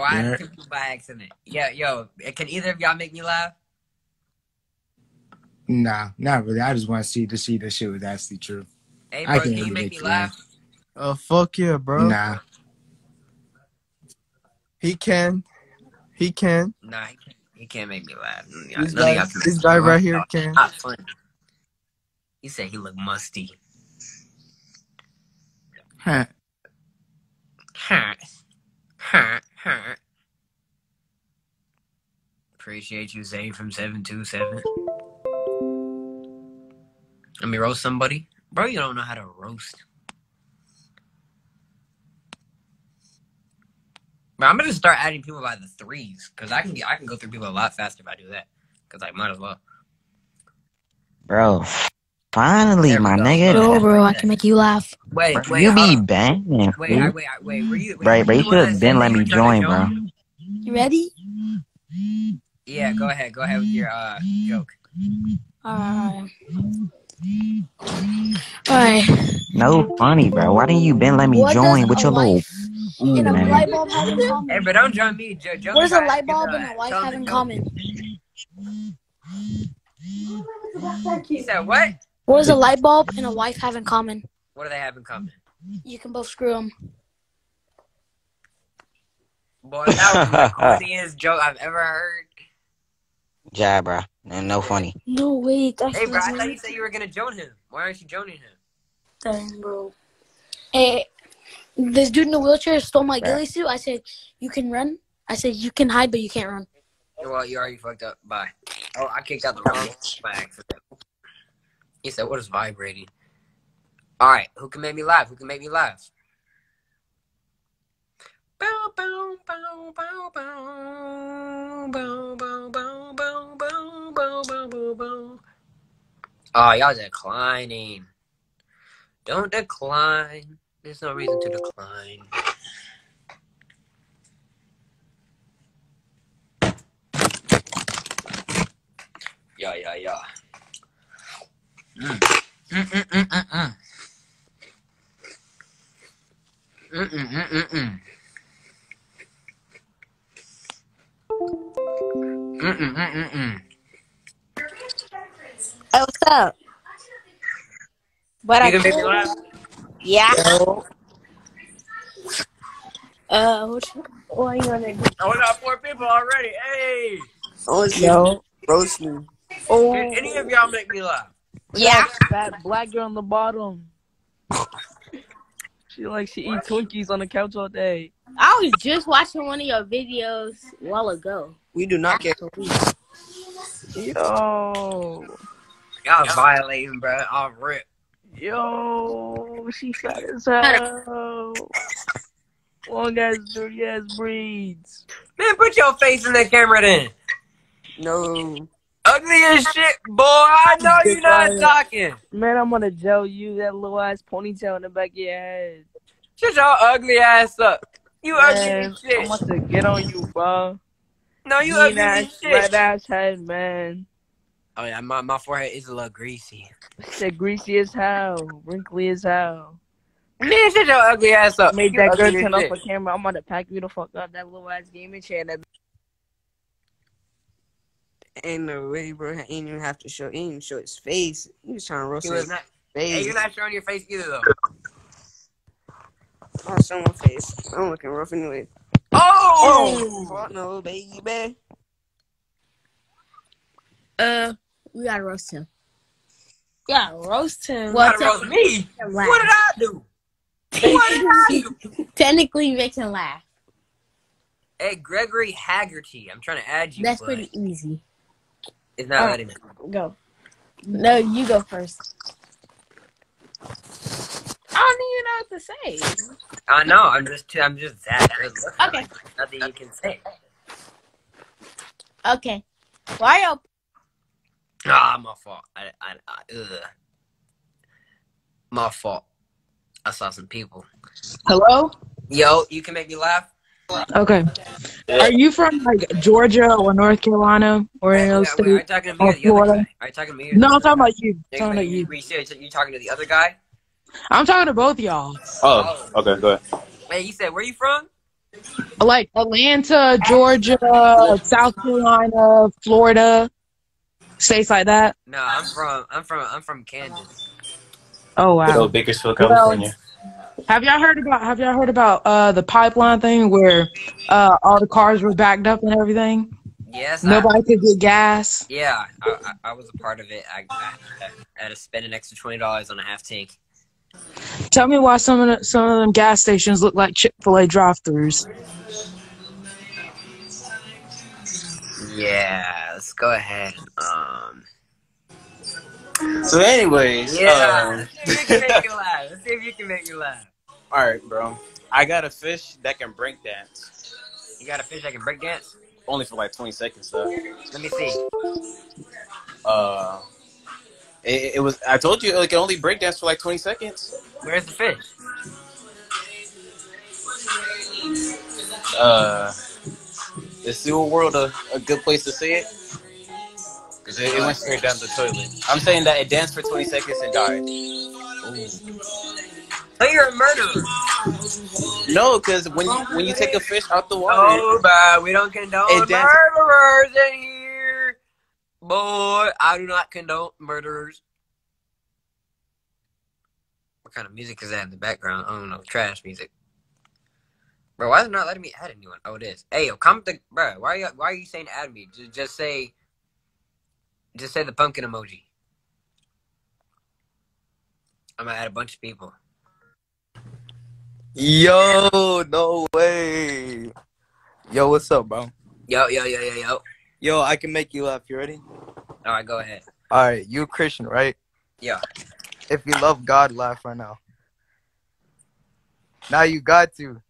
Oh, I Yeah. took you by accident. Yeah, yo, can either of y'all make me laugh? Nah, not really. I just want to see to see this shit was actually true. Hey, I bro, can can you make make me you laugh? Oh fuck yeah, bro. Nah, He can. He can. Nah, he can't, he can't make me laugh. None of y'all- This none guy, this guy right laugh. here can. Not funny. He said he looked musty. Huh. Huh. Huh. Huh. Appreciate you, Zane from 727. Let me roast somebody. Bro, you don't know how to roast. Bro, I'm gonna start adding people by the threes, cause I can I can go through people a lot faster if I do that. Cause I might as well. Bro, finally, my go. nigga. Bro, Bro, bro, I can make you laugh. Wait, Bro, wait, you be on. banging, wait, I, fool. wait, wait. Were you? Were Right, you bro, you should have been let me were trying to join, bro. You ready? Yeah, go ahead. Go ahead with your uh joke. Alright. Alright. No funny, bro. Why didn't you been let me What join with a your little wife and a man? light bulb have in common? Hey, but don't join me. Jo- joke What does a light bulb and a wife tell have in common? He said what? What does a light bulb and a wife have in common? What do they have in common? You can both screw them. Boy, that was the corniest joke I've ever heard. Yeah, bro. And no funny. No, wait. That's Hey, bro, I thought you said you were gonna join him. Why aren't you joining him? Dang, bro. Hey, this dude in the wheelchair stole my Right. ghillie suit. I said, you can run. I said, you can hide, but you can't run. Well, you already fucked up. Bye. Oh, I kicked out the wrong by accident. He said, "What is vibrating?" All right, who can make me laugh? Who can make me laugh? Bow, bow, bow, bow, bow. Oh, y'all declining. Don't decline. There's no reason to decline. Yeah, yeah, yeah. Oh, what's up? What you I gonna make? Yeah. Yo. Uh, what are you gonna do? Oh, we got four people already. Hey. Oh, yo, roast me. Oh. Can any of y'all make me laugh? Yeah. That black girl on the bottom. She like she eat Twinkies on the couch all day. I was just watching one of your videos a while ago. We do not get Yo, Y'all violating, bro. I'll rip. yo, she fat as hell. Long ass, dirty ass breeds. Man, put your face in the camera then. no. Ugly as shit, boy. I know you're not talking. Man, I'm gonna gel you that little ass ponytail in the back of your head. Shut your ugly ass up. You ugly Man, as I'm about to get on you, bro. No, you Mean ugly ass, as shit. red ass head, man. Oh yeah, my, my forehead is a little greasy. Said greasy as hell, wrinkly as hell. Man, shut your ugly ass up. Made You that girl turn off the camera. I'm gonna pack you the fuck up. That little ass gaming chair. That Ain't no way, bro. He ain't even have to show. He ain't even show his face. He was trying to roast He was his not. Hey, you're not showing your face either though. I'll show my face. I'm looking rough anyway. Oh! Fuck no, baby. Uh, we gotta roast him. Yeah, roast him. You Well, gotta roast me. What did I do? What did I do? technically makes him laugh. Hey, Gregory Haggerty. I'm trying to add you. That's but pretty easy. It's not Alright. letting me. Go. No, you go first. I don't even know what to say. I know. I'm just. Too, I'm just that good looking. Okay. Nothing you can say. Okay. Why are Ah, my fault. I, I, I, ugh. My fault. I saw some people. Hello? Yo, you can make me laugh. Okay. Are you from like Georgia or North Carolina or any Wait, other wait, wait, are you talking to me or or the other Florida? guy? Are you talking to me? Or No, I'm talking about you. I'm talking about you. wait, you, you talking to the other guy? I'm talking to both y'all. Oh, oh, okay, go ahead. Wait, you said where you from? Like Atlanta, Georgia, South Carolina, Florida, states like that. No, I'm from I'm from I'm from Kansas. Oh Good wow. old Bakersfield, Well, California. Have y'all heard about have y'all heard about uh the pipeline thing where uh all the cars were backed up and everything? Yes, I, Nobody could get gas. yeah, I, I, I was a part of it. I, I, I had to spend an extra twenty dollars on a half tank. Tell me why some of the, some of them gas stations look like Chick Fil A drive-throughs. Yeah, let's go ahead. Um, So, anyways, yeah, um, let's see if you can make me laugh. Let's see if you can make me laugh. All right, bro. I got a fish that can break dance. You got a fish that can break dance? Only for like 20 seconds, though. Let me see. Uh, it, it was. I told you it can only break dance for like 20 seconds. Where's the fish? Uh, is Sewer World a, a good place to see it? Because it, it went straight down the toilet. I'm saying that it danced for 20 seconds and died. Oh, you're a murderer. No, because when you when you take a fish out the water, Oh, bro, we don't condone murderers in here. Boy, I do not condone murderers. What kind of music is that in the background? I don't know. Trash music. Bro, why is it not letting me add anyone? Oh, it is. Hey, yo, comment the bro. Why are you why are you saying add me? Just, just say, just say the pumpkin emoji. I'm gonna add a bunch of people. Yo, no way. Yo, what's up, bro? Yo, yo, yo, yo, yo. Yo, I can make you laugh. You ready? All right, go ahead. All right, you a Christian, right? Yeah. If you love God, laugh right now. Now you got to.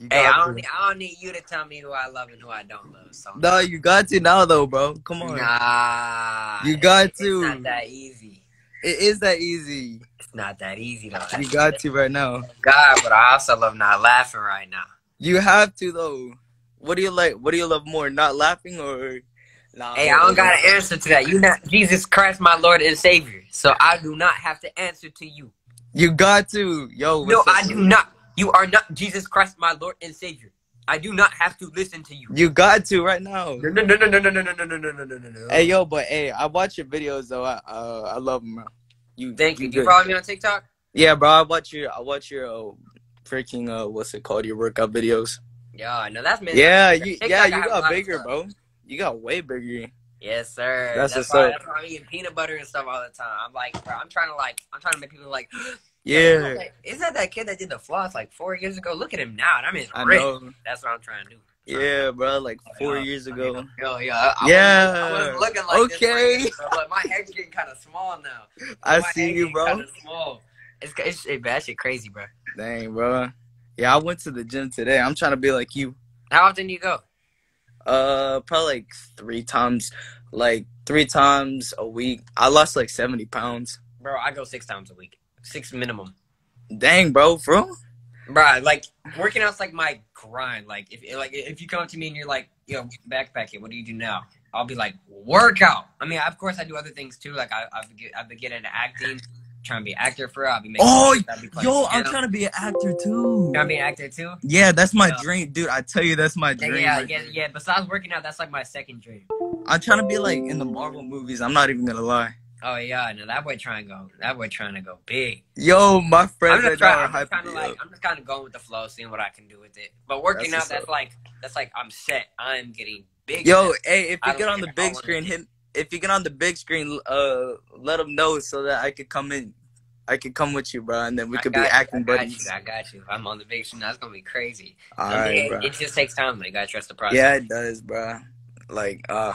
You Hey, I don't, to. need, I don't need you to tell me who I love and who I don't love. So No, you got to now, though, bro. Come on. Nah. You got It's to. not that easy. It is that easy. It's not that easy though. You got to right now. God, but I also love not laughing right now. You have to though. What do you like? What do you love more? Not laughing or? Nah, Hey, I don't got an answer to that. You not Jesus Christ, my Lord and Savior. So I do not have to answer to you. You got to. Yo, No, I do not. You are not Jesus Christ, my Lord and Savior. I do not have to listen to you. You got to right now. No, no, no, no, no, no, no, no, no, no, no, no, no, no. Hey yo, but hey, I watch your videos though. I uh, I love them, bro. You Thank you. you you follow me on TikTok? Yeah, bro. I watch your I watch your uh, freaking uh, what's it called? Your workout videos. Yeah, I know that's me. Yeah, you TikTok, yeah you have a lot got bigger, bro. You got way bigger. Yes, sir. That's That's, what's why, up. that's why I'm eating peanut butter and stuff all the time. I'm like, bro, I'm trying to like, I'm trying to make people like, Yeah, Like, Isn't that that kid that did the floss like four years ago? Look at him now. Means I rich. know. That's what I'm trying to do. Yeah, bro. Like four Yeah. years ago. Yo, yeah. I, I Yeah. I wasn't looking like this. Okay. Right now, but my head's getting kind of small now. I see you, bro. Small. It's, it's it, that shit crazy, bro. Dang, bro. Yeah, I went to the gym today. I'm trying to be like you. How often do you go? Uh, probably like three times, like three times a week. I lost like seventy pounds. Bro, I go six times a week. Six minimum. Dang, bro, bro. Bro, like working out's like my grind. Like if like if you come to me and you're like, yo, Backpack Kid, what do you do now? I'll be like, workout. I mean, of course, I do other things too. Like I, I've get, I've been getting into acting, trying to be an actor for. I'll be making. Oh, I'll be Yo, I'm trying to be an actor too. Trying to be an actor too. Yeah, that's my Yeah. dream, dude. I tell you, that's my dream. yeah, right yeah, there. yeah. Besides working out, that's like my second dream. I'm trying to be like in the Marvel movies. I'm not even gonna lie. Oh yeah, no, that boy trying to go. That boy trying to go big. Yo, my friend, I'm friends just trying. now I'm just kind of like, up. I'm just kind of going with the flow, seeing what I can do with it. But working That's out, that's up. like, that's like I'm set. I'm getting big. Yo, hey, if you get on the big screen, hit. If you get on the big screen, uh, let them know so that I could come in. I could come with you, bro, and then we could be you, acting I buddies. You, I got you. If I'm on the big screen, that's gonna be crazy. All I mean, right, it, just takes time. Like, you gotta trust the process. Yeah, it does, bro. Like, uh,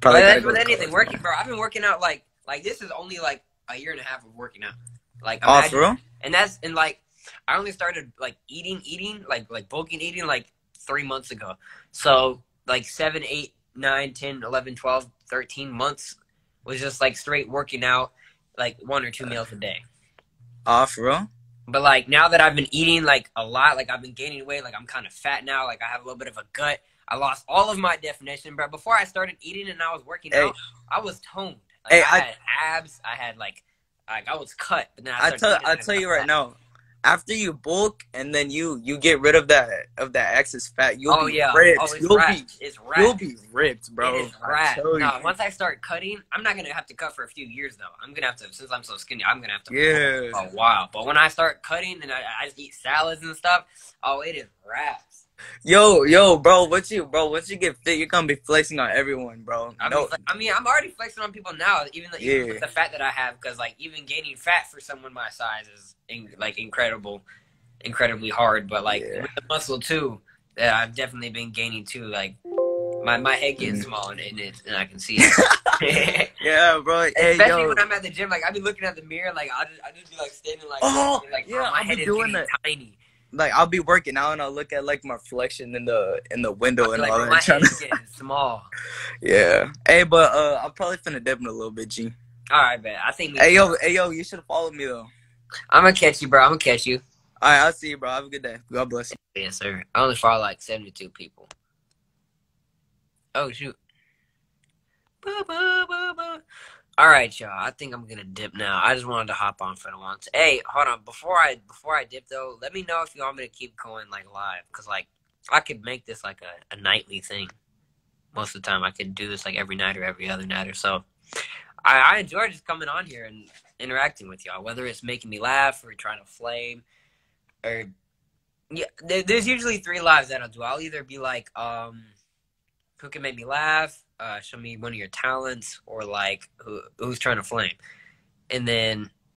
probably gotta that's with anything. college, Working, bro. I've been working out like, like this is only like a year and a half of working out. Like, Oh, imagine- for real? and that's and like I only started like eating, eating, like like bulking eating like three months ago. So like seven, eight, nine, 10, 11, 12, 13 months was just like straight working out, like one or two meals a day. Oh, for real? But like now that I've been eating like a lot, like I've been gaining weight, like I'm kind of fat now, like I have a little bit of a gut. I lost all of my definition, but before I started eating and I was working Hey. out, I was toned. Like, Hey, I, I- had abs, I had like, like I was cut. But then I I tell I tell you right fat. now, after you bulk and then you you get rid of that of that excess fat, you'll oh be yeah, ripped. oh it's you'll wrapped. be it's you'll be ripped, bro. It is I wrapped. No, once I start cutting, I'm not gonna have to cut for a few years though. I'm gonna have to since I'm so skinny. I'm gonna have to Yeah. for a while. But when I start cutting and I, I eat salads and stuff, oh, it is wraps. Yo, yo, bro, what you bro, once you get fit, you're gonna be flexing on everyone, bro. I no, mean, I mean, I'm already flexing on people now, even though, even Yeah. with the fat that I have, because like even gaining fat for someone my size is in, like incredible, incredibly hard. But like Yeah. with the muscle too, that I've definitely been gaining too. Like my my head getting Mm. small and, and it, and I can see it. yeah, bro. Hey, Especially yo. when I'm at the gym, like I be looking at the mirror, like I just I just be like standing like, Oh, and, like yeah, my I head is doing that. tiny. Like I'll be working out and I'll look at like my reflection in the in the window and like all that. my trying to- getting small. yeah. Hey, but uh, I'm probably finna dip in a little bit, G. All right, man. I think. Hey, yo, hey, yo, you should have followed me though. I'm gonna catch you, bro. I'm gonna catch you. All right, I'll see you, bro. Have a good day. God bless you. Yes, sir. I only follow like 72 people. Oh, shoot. Ba, ba, ba, ba. All right, y'all. I think I'm gonna dip now. I just wanted to hop on for the once. Hey, hold on. Before I before I dip though, let me know if you want me to keep going like live, cause like I could make this like a, a nightly thing. Most of the time, I could do this like every night or every other night or so. I, I enjoy just coming on here and interacting with y'all, whether it's making me laugh or trying to flame or yeah, there, there's usually three lives that I'll do. I'll either be like, um, who can make me laugh, uh, show me one of your talents, or like who who's trying to flame. And then